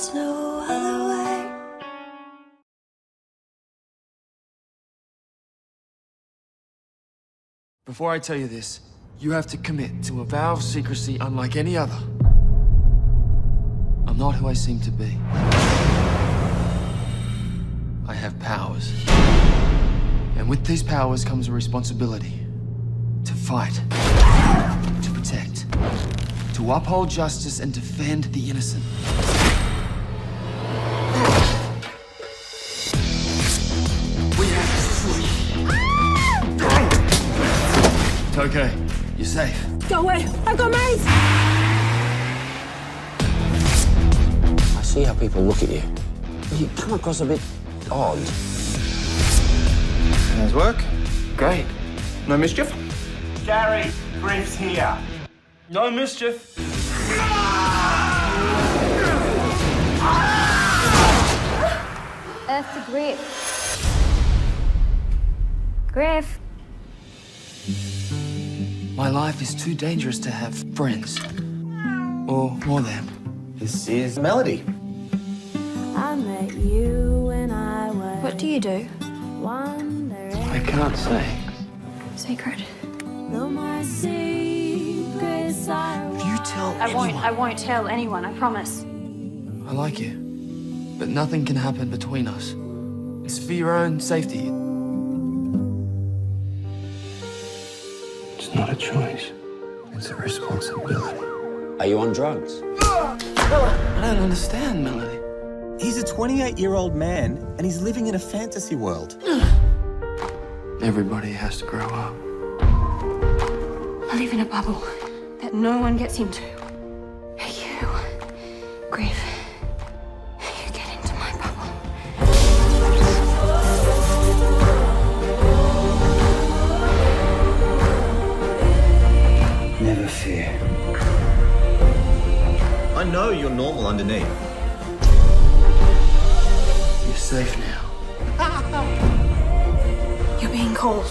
There's no other way. Before I tell you this, you have to commit to a vow of secrecy unlike any other. I'm not who I seem to be. I have powers. And with these powers comes a responsibility. To fight. To protect. To uphold justice and defend the innocent. Okay. You're safe. Go away! I've got mates! I see how people look at you. You come across a bit odd. How's work? Great. No mischief? Gary, Griff's here. No mischief. Earth to Griff. Griff. My life is too dangerous to have friends. Or more than. This is Melody. I met you when I was What do you do? I can't say. Secret. Though my secrets are If you tell I won't. I won't tell anyone. I promise. I like you, but nothing can happen between us. It's for your own safety. It's not a choice. It's a responsibility. Are you on drugs? I don't understand, Melody. He's a 28 year old man and he's living in a fantasy world. Everybody has to grow up. I live in a bubble that no one gets into. You, Griff, I know you're normal underneath. You're safe now. You're being called.